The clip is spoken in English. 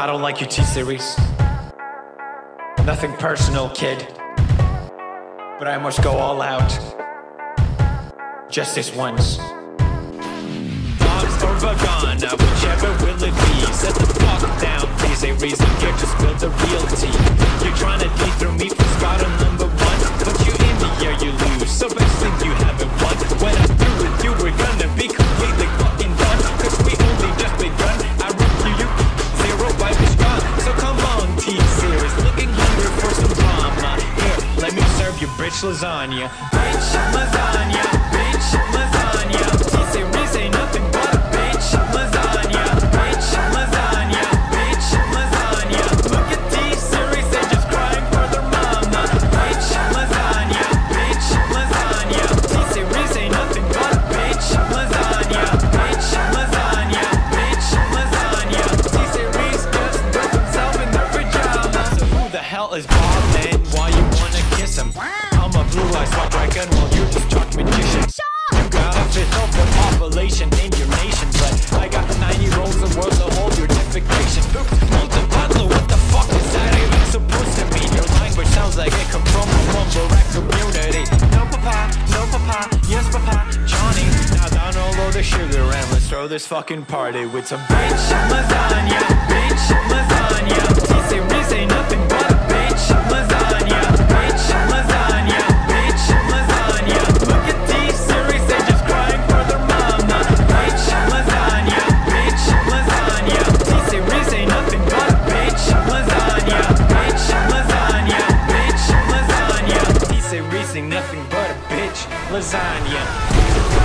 I don't like your T-Series. Nothing personal, kid. But I must go all out. Just this once. Bob's or Vagana, whichever will it be Set the fuck down, ain't reason here to me bitch lasagna. Bitch lasagna, bitch lasagna. T-Series ain't nothing but bitch lasagna. Bitch lasagna, bitch lasagna. Look at T-Series, they just crying for their mama. Bitch lasagna, bitch lasagna. T-Series ain't nothing but bitch lasagna. Bitch lasagna, bitch lasagna. T-Series just built himself in their pajamas So who the hell is Bob the population in your nation But I got 90 rolls of world to hold your defecation. What the fuck is that? Even supposed to mean? Your language sounds like it from a mumble community. No papa, no papa, yes papa, Johnny. Now down all of the sugar and let's throw this fucking party with some bitch lasagna, bitch lasagna lasagna